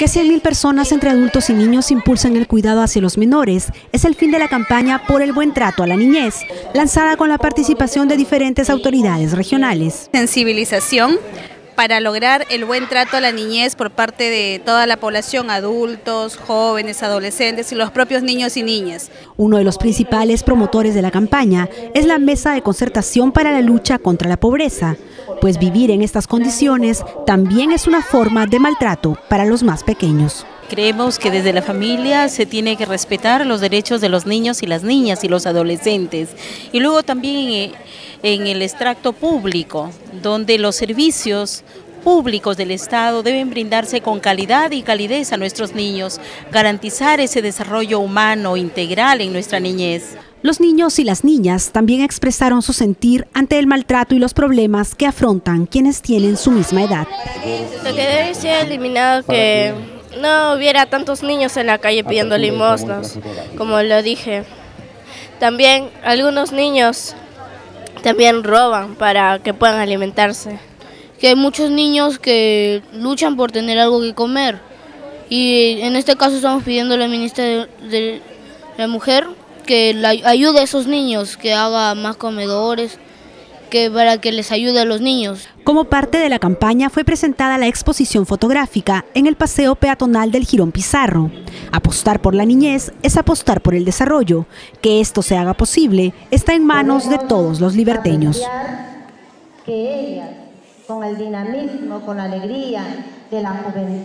Que 100.000 personas entre adultos y niños impulsen el cuidado hacia los menores es el fin de la campaña por el buen trato a la niñez, lanzada con la participación de diferentes autoridades regionales. Sensibilización para lograr el buen trato a la niñez por parte de toda la población, adultos, jóvenes, adolescentes y los propios niños y niñas. Uno de los principales promotores de la campaña es la Mesa de Concertación para la Lucha contra la Pobreza, pues vivir en estas condiciones también es una forma de maltrato para los más pequeños. Creemos que desde la familia se tiene que respetar los derechos de los niños y las niñas y los adolescentes. Y luego también en el extracto público, donde los servicios públicos del Estado deben brindarse con calidad y calidez a nuestros niños, garantizar ese desarrollo humano integral en nuestra niñez. Los niños y las niñas también expresaron su sentir ante el maltrato y los problemas que afrontan quienes tienen su misma edad. Lo que debe ser eliminado que no hubiera tantos niños en la calle pidiendo limosnas, como lo dije. También algunos niños también roban para que puedan alimentarse. Que hay muchos niños que luchan por tener algo que comer. Y en este caso estamos pidiendo a la ministra de, la Mujer que ayude a esos niños, que haga más comedores, que para que les ayude a los niños. Como parte de la campaña fue presentada la exposición fotográfica en el paseo peatonal del Girón Pizarro. Apostar por la niñez es apostar por el desarrollo. Que esto se haga posible está en manos de todos los liberteños. Que ellas, con el dinamismo, con la alegría de la juventud,